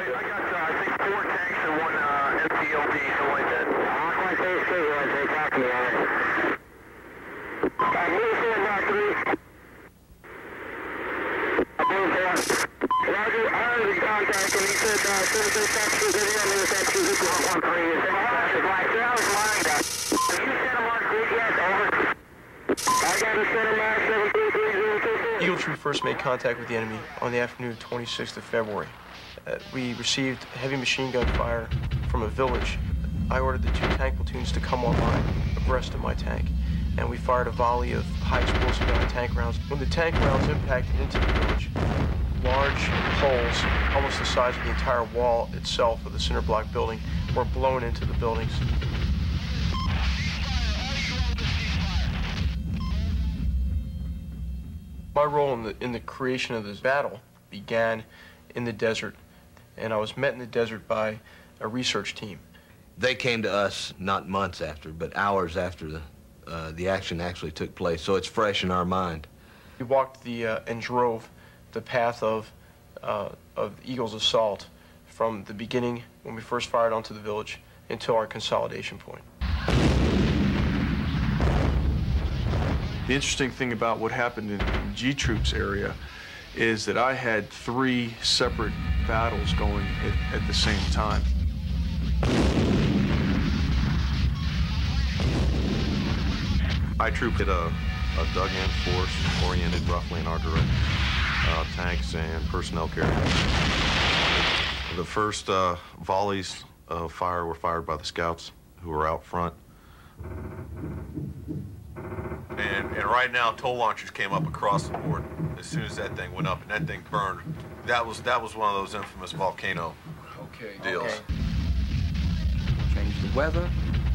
I, I got, uh, I think, four tanks and one uh, MTLB, something like that. I'll call Phase 2 they talk to me on it. Uh, move forward, Mark 3. Uh, move forward. Roger, I was in contact and he said, uh, as soon as they stop shooting, they're going to stop shooting. One, three, is that right? Sir, I was lined up. You sent a mark 3 yet? Over. I got a center mark 73302. Eagle Troop first made contact with the enemy on the afternoon of 26th of February. Uh, we received heavy machine gun fire from a village. I ordered the two tank platoons to come online abreast of my tank, and we fired a volley of high explosive anti-tank rounds. When the tank rounds impacted into the village, large holes, almost the size of the entire wall itself of the cinder block building, were blown into the buildings. My role in the, in the creation of this battle began in the desert, and I was met in the desert by a research team. They came to us not months after, but hours after the, uh, the action actually took place, so it's fresh in our mind. We walked the uh, and drove the path of uh, of Eagle's assault from the beginning when we first fired onto the village until our consolidation point. The interesting thing about what happened in G Troops area is that I had three separate battles going at, at the same time. I troop hit a, a dug-in force oriented roughly in our direction. Uh, tanks and personnel carriers. The first uh, volleys of fire were fired by the scouts who were out front. And, and right now, tow launchers came up across the board as soon as that thing went up, and that thing burned. That was that was one of those infamous volcano Okay. deals. change the weather,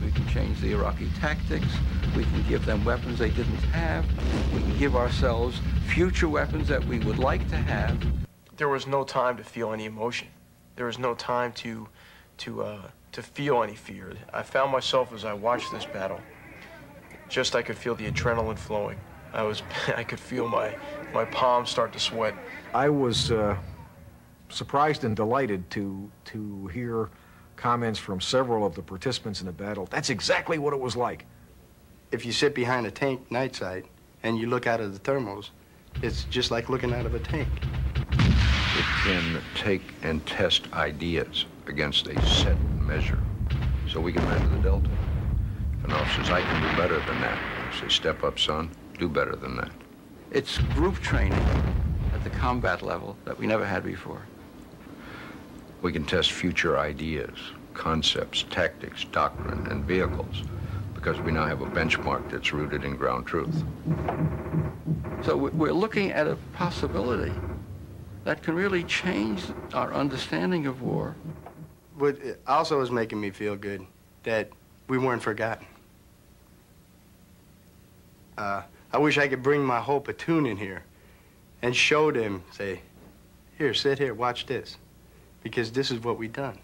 we can change the Iraqi tactics, we can give them weapons they didn't have, we can give ourselves future weapons that we would like to have. There was no time to feel any emotion. There was no time to to uh, to feel any fear. I found myself as I watched this battle, just I could feel the adrenaline flowing. I was I could feel my my palms start to sweat. I was uh, surprised and delighted to to hear comments from several of the participants in the battle. That's exactly what it was like. If you sit behind a tank night sight and you look out of the thermals, it's just like looking out of a tank. It can take and test ideas against a set measure. So we can measure the delta. If an says, I can do better than that, I say, step up, son, do better than that. It's group training at the combat level that we never had before. We can test future ideas, concepts, tactics, doctrine, and vehicles because we now have a benchmark that's rooted in ground truth. So we- we're looking at a possibility that can really change our understanding of war. What also is making me feel good that we weren't forgotten. Uh, I wish I could bring my whole platoon in here and show them, say, here, sit here, watch this, because this is what we done.